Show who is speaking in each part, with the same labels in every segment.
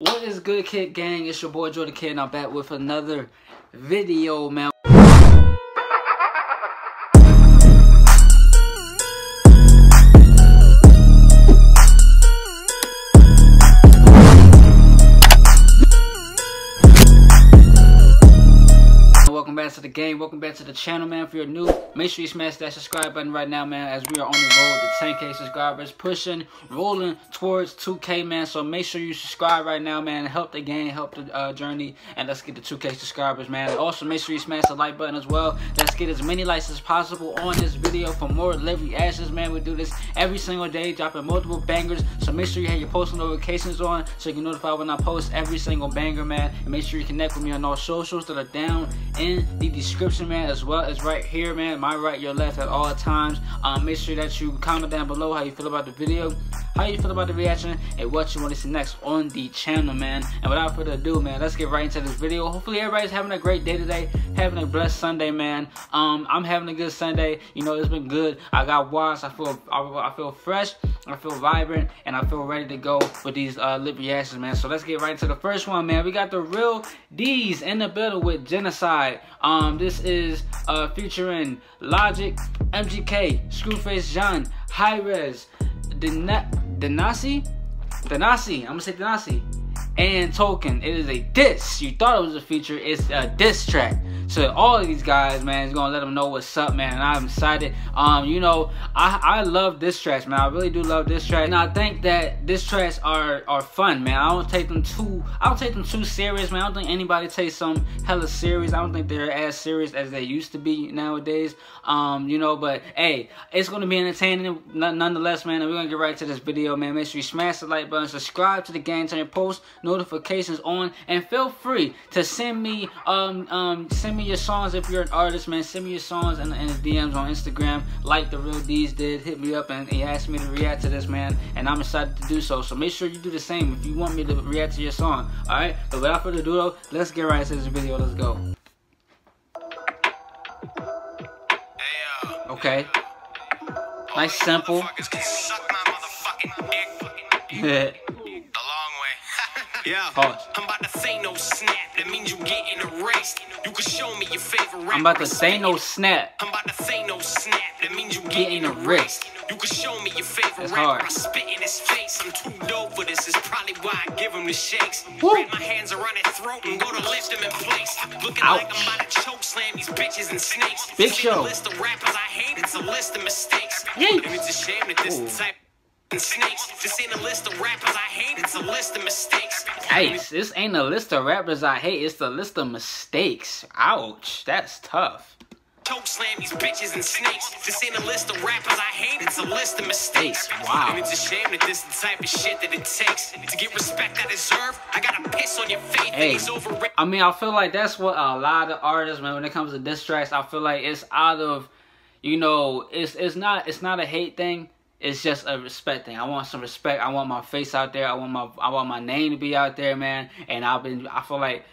Speaker 1: What is good, Kidd Gang? It's your boy Jo DaKidd, and I'm back with another video, man. Welcome back to the. Welcome back to the channel, man. If you're new, make sure you smash that subscribe button right now, man, as we are on the road to 10K subscribers, pushing, rolling towards 2K, man. So make sure you subscribe right now, man. Help the game, help the uh, journey, and let's get the 2K subscribers, man. Also, make sure you smash the like button as well. Let's get as many likes as possible on this video for more live reactions, man. We do this every single day, dropping multiple bangers. So make sure you have your post notifications on so you can notify when I post every single banger, man. And make sure you connect with me on all socials that are down in the description, man, as well as right here, man. My right, your left at all times. Um, make sure that you comment down below how you feel about the video, how you feel about the reaction, and what you want to see next on the channel, man. And without further ado, man, let's get right into this video. Hopefully everybody's having a great day today, having a blessed Sunday, man. Um, I'm having a good Sunday. You know, it's been good. I got washed. I feel, I, I feel fresh. I feel vibrant, and I feel ready to go with these uh, lip reactions, man. So let's get right into the first one, man. We got the real D's in the building with Genocide. Um, this is uh, featuring Logic, MGK, Scru Face Jean, Hi-Rez, Denasi, Denasi, I'm gonna say Denasi, and Token. It is a diss. You thought it was a feature, it's a diss track. So all of these guys, man, is gonna let them know what's up, man. And I'm excited. Um, you know, I I love diss tracks, man. I really do love diss tracks. And I think that diss tracks are are fun, man. I don't take them too I don't take them too serious, man. I don't think anybody takes some hella serious. I don't think they're as serious as they used to be nowadays. Um, you know, but hey, it's gonna be entertaining nonetheless, man. And we're gonna get right to this video, man. Make sure you smash the like button, subscribe to the game, turn post notifications on, and feel free to send me um um send me your songs if you're an artist, man. Send me your songs in, in the DMs on Instagram, like the REALDeez did. Hit me up and he asked me to react to this, man, and I'm excited to do so. So make sure you do the same if you want me to react to your song. All right. But without further ado, though, let's get right into this video. Let's go. Okay. Nice simple.
Speaker 2: Yeah. Yeah, oh. I'm about to say no snap. That means you getting erased. You can show me your favorite rapper.
Speaker 1: I'm about to say no snap.
Speaker 2: I'm about to say no snap. That means you
Speaker 1: getting erased.
Speaker 2: You can show me your favorite rapper. I spit in his face. I'm too dope for this. It's probably why I give him the shakes. Wrap my hands around his throat and go to lift him in place. Looking
Speaker 1: Ouch.
Speaker 2: like I'm about to choke slam these bitches and snakes.
Speaker 1: Big show.
Speaker 2: list of rappers I hate. It's a list of mistakes.
Speaker 1: Yeet.
Speaker 2: And it's a shame that this is type snakes. This ain't a list of rappers I hate, it's a list of mistakes.
Speaker 1: Hey, this ain't a list of rappers I hate, it's a list of mistakes. Ouch, that's tough.
Speaker 2: Choke slam these bitches and snakes. This ain't a list of rappers I hate, it's a list of mistakes.
Speaker 1: Wow.
Speaker 2: And it's a shame that this is the type of shit that it takes. To get respect I deserve, I gotta piss on your face.
Speaker 1: Hey, I mean, I feel like that's what a lot of artists, man, when it comes to diss tracks, I feel like it's out of, you know, it's it's not it's not a hate thing it's just a respect thing. I want some respect. I want my face out there. I want my I want my name to be out there, man. And I've been I feel like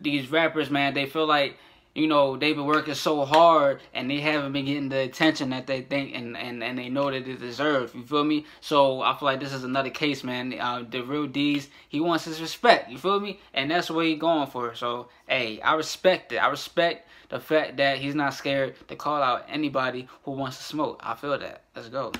Speaker 1: these rappers, man, they feel like you know they've been working so hard and they haven't been getting the attention that they think and and, and they know that they deserve. You feel me? So I feel like this is another case, man. Uh, the REALDeez, he wants his respect. You feel me? And that's what he's going for. So hey, I respect it. I respect the fact that he's not scared to call out anybody who wants to smoke. I feel that. Let's go.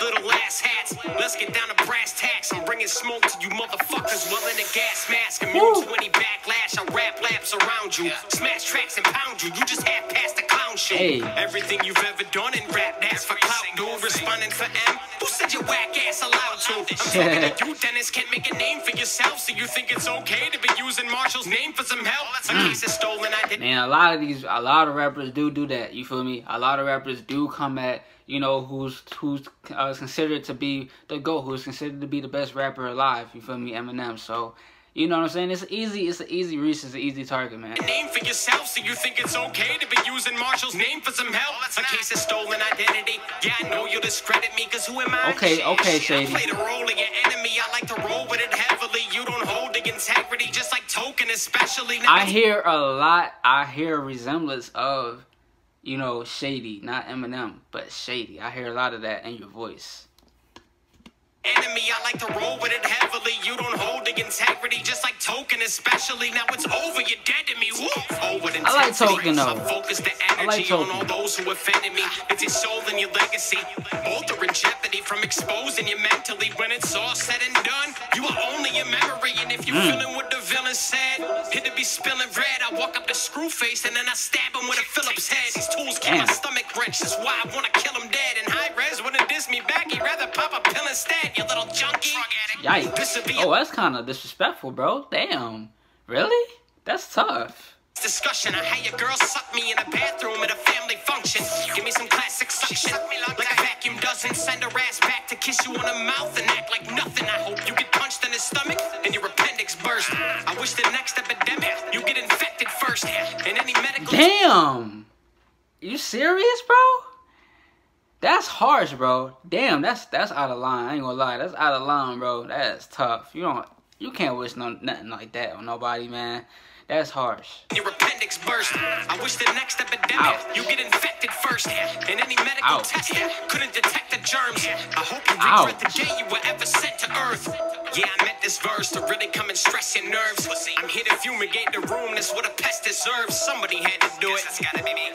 Speaker 2: Little ass hats, let's get down to brass tacks. I'm bringing smoke to you motherfuckers while in a gas mask. Immune to any backlash, I rap laps around you. Smash tracks and pound you, you just half past the clown show.
Speaker 1: Hey.
Speaker 2: Everything you've ever done in rap, that's for clout. No responding for M. Who said your whack ass allowed to? I'm talking to you, Denace, can't make a name for yourself. So you think it's okay to be using Marshall's name for some help? That's a case of stolen identity.
Speaker 1: Man, a lot of these, a lot of rappers do do that. You feel me? A lot of rappers do come at you know, who's who's uh, considered to be the GOAT, who's considered to be the best rapper alive, you feel me, Eminem. So, you know what I'm saying? It's easy, it's an easy reach, it's an easy target, man.
Speaker 2: Name for yourself, so you think it's okay to be using Marshall's name for some help? That's a case of stolen identity. Yeah, I know you'll discredit me, cause who am I?
Speaker 1: Okay, okay, Shady.
Speaker 2: I play the role of your enemy, I like to roll with it heavily. You don't hold the integrity, just like Token, especially. Now
Speaker 1: I hear a lot, I hear a resemblance of you know, Shady, not Eminem, but Shady. I hear a lot of that in your voice.
Speaker 2: Enemy, I like to roll with it heavily. You don't hold the integrity, just like Token, especially. Now it's over, you're dead to me. Woo! Oh, with
Speaker 1: I like Token, though.
Speaker 2: I focus the
Speaker 1: I like
Speaker 2: energy on all those who offended me. It's your soul and your legacy. Both are in jeopardy from exposing you mentally. When it's all said and done, you are only a memory. And if you
Speaker 1: Hmm.
Speaker 2: feeling what the villain said, hit to be spilling red. I walk up to Scru Face and then I stab him with a Phillips head. These tools keep my stomach wrench. That's why I wanna kill him dead. And me back. He'd rather pop a pill instead, you little junkie.
Speaker 1: Yikes. Oh, that's kind of disrespectful, bro. Damn. Really? That's tough.
Speaker 2: discussion on how your girl sucked me in a bathroom at a family function. Give me some classic suction. Like a vacuum doesn't send her ass back to kiss you on the mouth and act like nothing. I hope you get punched in the stomach and your appendix burst. I wish the next epidemic you get infected first. And any medical
Speaker 1: Damn. You serious, bro? That's harsh, bro. Damn, that's that's out of line. I ain't gonna lie, that's out of line, bro. That's tough. You don't, you can't wish no nothing like that on nobody, man. That's harsh.
Speaker 2: your appendix burst. I wish the next epidemic
Speaker 1: Ouch.
Speaker 2: you get infected first. And any medical
Speaker 1: Ouch.
Speaker 2: test couldn't detect the germs. I hope you regret the day you were ever sent to Earth. Yeah, I meant this verse to really come and stress your nerves. I'm here to fumigate the room. That's what a pest deserves. Somebody had to do it.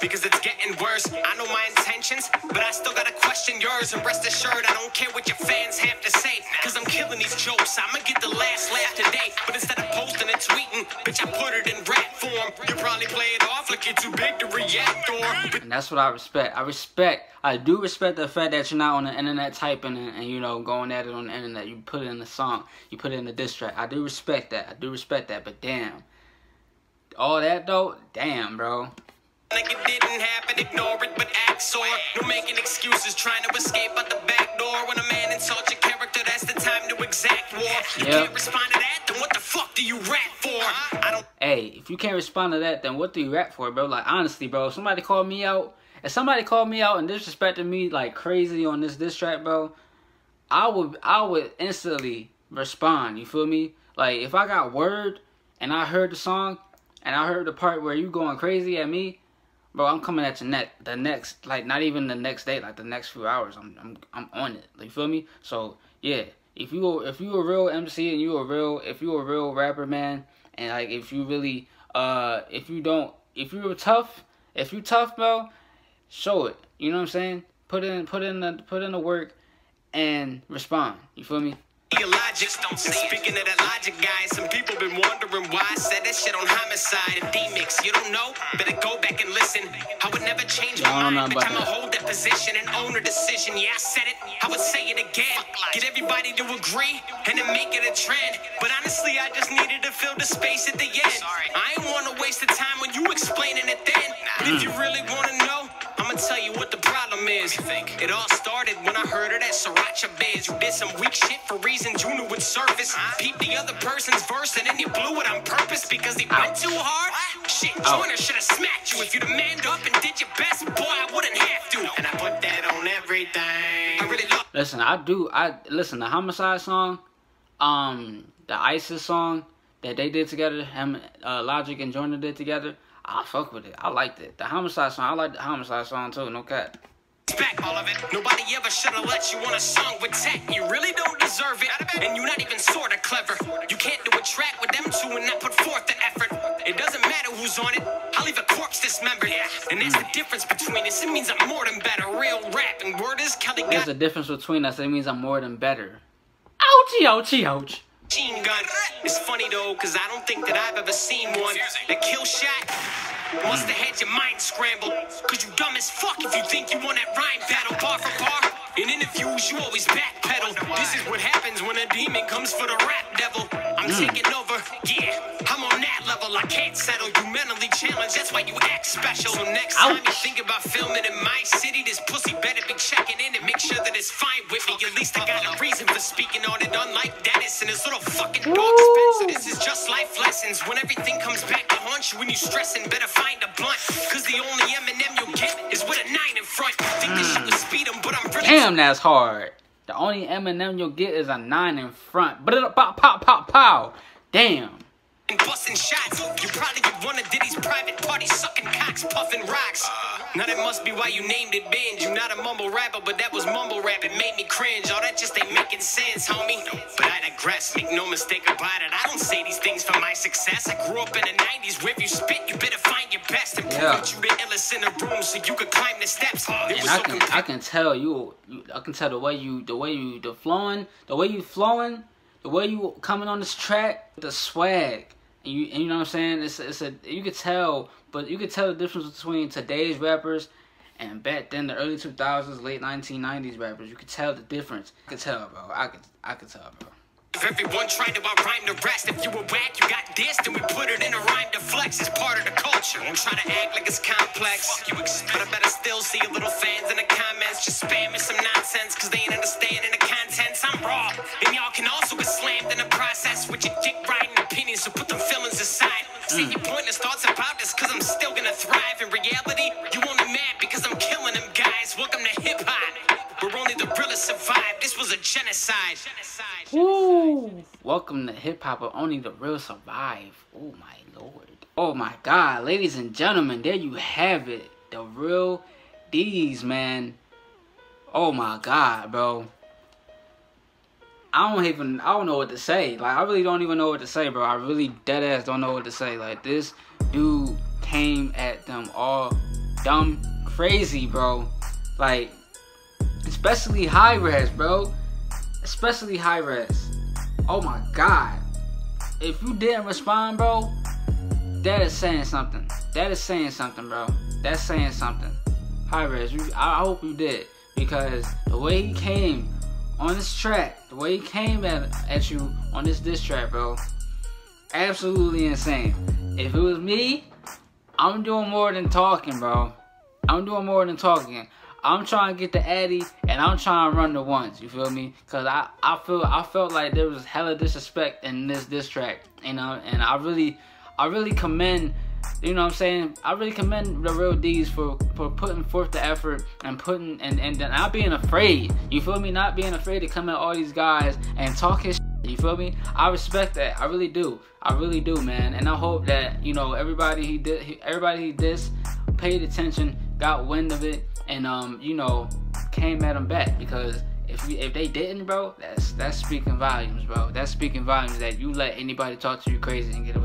Speaker 2: Because it's getting worse. I know my intentions, but I still gotta question yours. And rest assured, I don't care what your fans have to say. Cause I'm killing these jokes. I'ma get the last laugh today. But instead of posting and tweeting, bitch, I put it in rap form. You probably play it off like you're too big to react or. But
Speaker 1: that's what I respect. I respect. I do respect the fact that you're not on the internet typing and, and you know going at it on the internet. You put it in the song. You put it in the diss track. I do respect that. I do respect that. But damn, all that though, damn, bro.
Speaker 2: Like it didn't happen, ignore it, but act sore. Making excuses, trying to can't respond to that, then what do you rap for,
Speaker 1: bro? Like honestly, bro, if somebody called me out, if somebody called me out and disrespected me like crazy on this diss track, bro, I would I would instantly respond. You feel me? Like if I got word and I heard the song and I heard the part where you going crazy at me, bro, I'm coming at your neck the next like not even the next day, like the next few hours. I'm I'm I'm on it. Like, you feel me? So yeah, if you if you a real MC and you a real if you a real rapper man and like if you really uh if you don't if you're tough if you tough bro show it. You know what i'm saying? Put in put in the put in the work and respond. You feel me
Speaker 2: your logic. And speaking of that logic, guys, some people been wondering why I said that shit on homicide and D-Mix. You don't know? Better go back and listen. I would never change my
Speaker 1: Yeah, I don't know
Speaker 2: mind.
Speaker 1: about
Speaker 2: Bitch, I'ma hold that position and own a decision. Yeah, I said it. I would say it again. Get everybody to agree and then make it a trend. But honestly, I just needed to fill the space at the end. I ain't wanna waste the time when you explaining it then. But if you really wanna know, I'ma tell you what the problem is. It all started when I heard of that Sriracha biz. You did some weak shit for reasons you knew would surface. Peep the other person's verse and then you blew it on purpose because he went too hard. Shit, Joyner should have smacked you. If you'd have manned up and did your best, boy, I wouldn't have to. And I put that on everything. I really love
Speaker 1: listen i do i listen the homicide song um the isis song that they did together him uh logic and Joyner did together i fuck with it i liked it the homicide song i like the homicide song too no cap
Speaker 2: back all of it. Nobody ever should have let you on a song with tech. You really don't deserve it. And you're not even sorta clever. You can't do a track with them two and not put forth the effort. It doesn't matter who's on it. I'll leave a corpse dismembered. Yeah. And that's the difference between us. It means I'm more than better. Real rap. And word is Kelly
Speaker 1: there's a difference between us it means i'm more than better ouchie ouchie ouch
Speaker 2: machine gun. It's funny though, cause I don't think that I've ever seen one. That kill shot must have had your mind scrambled. Cause you dumb as fuck if you think you won that rhyme battle bar for bar. In interviews, you always backpedal. This is what happens when a demon comes for the rap devil. I'm hmm. taking over, yeah. I'm on that level. I can't settle. You mentally challenged, that's why you act special. So next time you think about filming in my city, this pussy better be checking in and make sure that it's fine with me. At least I got a reason for speaking on it, unlike Denace and his little fucking dog Spencer. This is just life lessons. When everything comes back to haunt you when you stressing, better find a blunt. Cause the only Eminem you'll get is with a nine in front. Think this shit was speed 'em, but I'm really
Speaker 1: Damn, that's hard. The only Eminem you'll get is a nine in front. But it pop, pop, pop, pow. Damn.
Speaker 2: And busting shots. You probably get one of Diddy's private parties, sucking cocks, puffing rocks. Uh. Now that must be why you named it binge. You not a mumble rapper, but that was mumble rap. It made me cringe. All that just ain't making sense, homie. But I digress. Make no mistake about it, I don't say these things for my success. I grew up in the 90s where if you spit, you better find your best and prove
Speaker 1: Yeah.
Speaker 2: that you the illest in the room so you could climb the steps. Uh, it
Speaker 1: and
Speaker 2: was
Speaker 1: I
Speaker 2: so
Speaker 1: can I can tell you, you I can tell the way you the way you the flowing the way you flowing the way you coming on this track the swag and you and you know what I'm saying it's it's a you could tell but you could tell the difference between today's rappers and back then the early 2000s late 1990s rappers you could tell the difference I could tell bro I could I could tell bro
Speaker 2: If everyone tried to outrhyme the rest, if you were whack, you got dissed, and we put it in a rhyme to flex. It's part of the culture. Don't try to act like it's complex. Fuck you expect. But I better still see your little fans in the comments just spamming some nonsense, cause they ain't understanding the contents. I'm raw. And y'all can also get slammed in the process with your dick riding opinions, so put them feelings aside. See your pointless thoughts about this, cause I'm still gonna thrive. In reality, you only mad because I'm killing them guys. Welcome to hip hop. Where only the realest survive. This was a genocide. genocide.
Speaker 1: Woo! Welcome to hip hop, but only the real survive. Oh my lord. Oh my god, ladies and gentlemen, there you have it. The real D's, man. Oh my god, bro. I don't even I don't know what to say. Like I really don't even know what to say, bro. I really dead ass don't know what to say. Like this dude came at them all dumb crazy, bro. Like especially Hi-Rez, bro. Especially Hi-Rez. Oh my god. If you didn't respond, bro, that is saying something. That is saying something, bro. That's saying something. Hi-Rez, I hope you did because the way he came on this track, the way he came at, at you on this diss track, bro, absolutely insane. If it was me, I'm doing more than talking, bro. I'm doing more than talking. I'm trying to get the Addy and I'm trying to run the ones. You feel me? Cause I, I feel I felt like there was hella disrespect in this diss track. You know, and I really I really commend you know what I'm saying? I really commend the REALDeez for, for putting forth the effort and putting and, and not being afraid. You feel me? Not being afraid to come at all these guys and talk his. You feel me? I respect that. I really do. I really do, man. And I hope that, you know, everybody he did everybody he did paid attention, got wind of it, and um, you know, came at him back because if we, if they didn't, bro, that's that's speaking volumes, bro. That's speaking volumes that you let anybody talk to you crazy and get away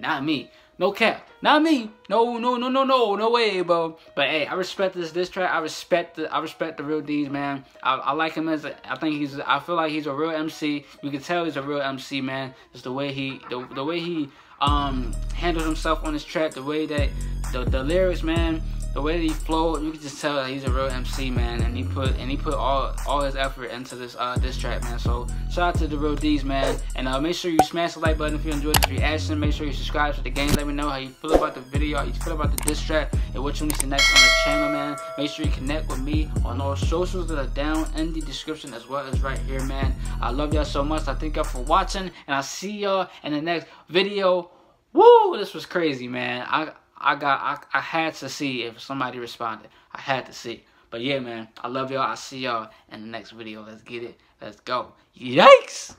Speaker 1: not me. No cap, not me. No, no, no, no, no, no way, bro. But hey, I respect this this track. I respect the I respect the REALDeez, man. I, I like him as a, I think he's I feel like he's a real MC. You can tell he's a real MC, man. Just the way he the, the way he um handled himself on this track, the way that the, the lyrics, man, the way that he flowed, you can just tell that he's a real MC, man, and he put and he put all all his effort into this uh this track, man. So shout out to the REALDeez, man, and uh, make sure you smash the like button if you enjoyed this reaction. Make sure you subscribe to the game. Let me know how you feel about the video, how you feel about the diss track, and what you need to see next on the channel, man. Make sure you connect with me on all socials that are down in the description as well as right here, man. I love y'all so much. I thank y'all for watching, and I'll see y'all in the next video. Woo! This was crazy, man. I I got I, I had to see if somebody responded. I had to see. But yeah, man, I love y'all. I'll see y'all in the next video. Let's get it. Let's go. Yikes!